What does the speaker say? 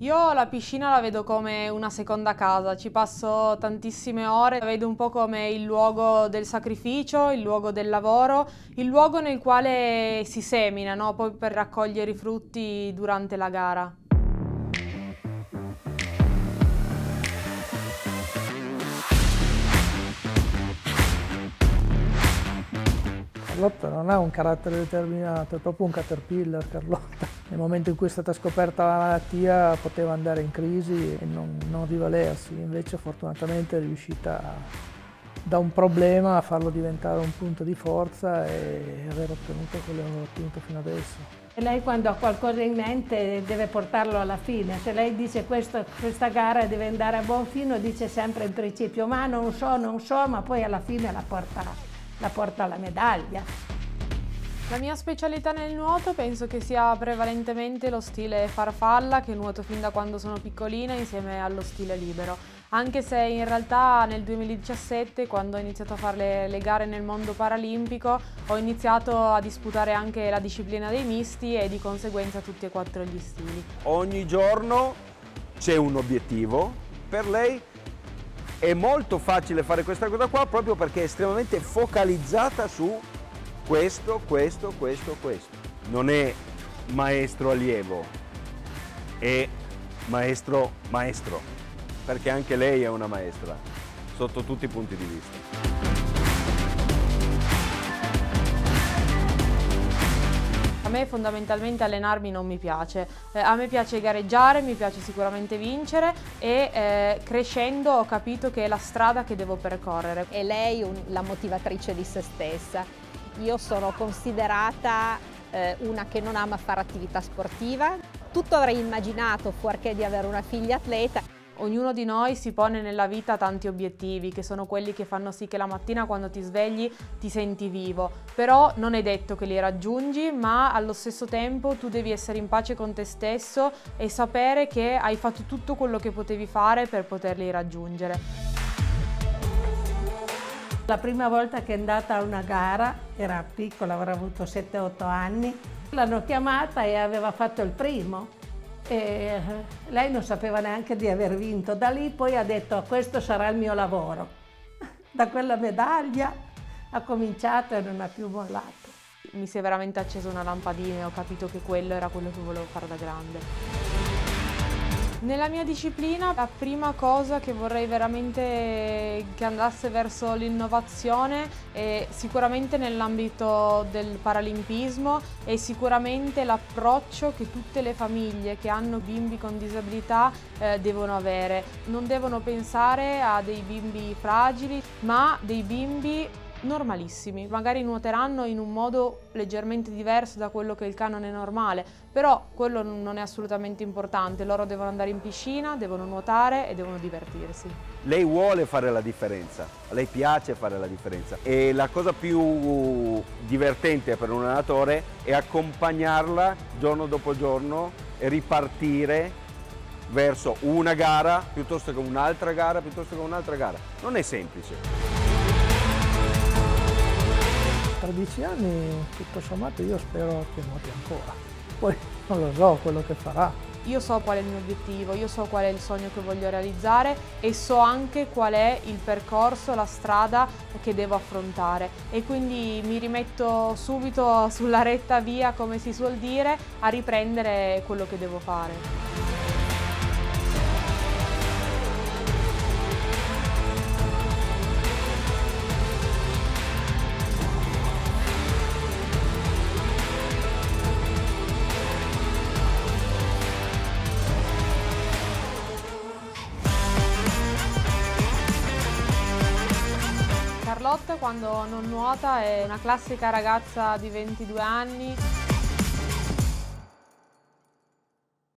Io la piscina la vedo come una seconda casa, ci passo tantissime ore, la vedo un po' come il luogo del sacrificio, il luogo del lavoro, il luogo nel quale si semina, no? poi per raccogliere i frutti durante la gara. Carlotta non ha un carattere determinato, è proprio un caterpillar Carlotta. Nel momento in cui è stata scoperta la malattia poteva andare in crisi e non, non rivalersi, invece fortunatamente è riuscita da un problema a farlo diventare un punto di forza e aver ottenuto quello che ha ottenuto fino adesso. E lei quando ha qualcosa in mente deve portarlo alla fine, se lei dice questo, questa gara deve andare a buon fine dice sempre in principio ma non so, non so, ma poi alla fine la porta la porta alla medaglia. La mia specialità nel nuoto penso che sia prevalentemente lo stile farfalla che nuoto fin da quando sono piccolina insieme allo stile libero. Anche se in realtà nel 2017 quando ho iniziato a fare le, le gare nel mondo paralimpico ho iniziato a disputare anche la disciplina dei misti e di conseguenza tutti e quattro gli stili. Ogni giorno c'è un obiettivo per lei è molto facile fare questa cosa qua proprio perché è estremamente focalizzata su questo, questo, questo, questo. Non è maestro allievo, è maestro maestro, perché anche lei è una maestra, sotto tutti i punti di vista. A me fondamentalmente allenarmi non mi piace, eh, a me piace gareggiare, mi piace sicuramente vincere e eh, crescendo ho capito che è la strada che devo percorrere. È lei un, la motivatrice di se stessa. Io sono considerata eh, una che non ama fare attività sportiva. Tutto avrei immaginato fuorché di avere una figlia atleta. Ognuno di noi si pone nella vita tanti obiettivi, che sono quelli che fanno sì che la mattina quando ti svegli ti senti vivo, però non è detto che li raggiungi, ma allo stesso tempo tu devi essere in pace con te stesso e sapere che hai fatto tutto quello che potevi fare per poterli raggiungere. La prima volta che è andata a una gara, era piccola, avrà avuto 7-8 anni, l'hanno chiamata e aveva fatto il primo e lei non sapeva neanche di aver vinto. Da lì poi ha detto questo sarà il mio lavoro. Da quella medaglia ha cominciato e non ha più mollato. Mi si è veramente accesa una lampadina e ho capito che quello era quello che volevo fare da grande. Nella mia disciplina la prima cosa che vorrei veramente che andasse verso l'innovazione è sicuramente nell'ambito del paralimpismo e sicuramente l'approccio che tutte le famiglie che hanno bimbi con disabilità eh, devono avere. Non devono pensare a dei bimbi fragili ma dei bimbi normalissimi, magari nuoteranno in un modo leggermente diverso da quello che è il canone normale, però quello non è assolutamente importante, loro devono andare in piscina, devono nuotare e devono divertirsi. Lei vuole fare la differenza, a lei piace fare la differenza e la cosa più divertente per un allenatore è accompagnarla giorno dopo giorno e ripartire verso una gara piuttosto che un'altra gara piuttosto che un'altra gara. Non è semplice. Tra dieci anni, tutto sommato, io spero che nuoti ancora. Poi non lo so quello che farà. Io so qual è il mio obiettivo, io so qual è il sogno che voglio realizzare e so anche qual è il percorso, la strada che devo affrontare e quindi mi rimetto subito sulla retta via, come si suol dire, a riprendere quello che devo fare. Charlotte quando non nuota è una classica ragazza di 22 anni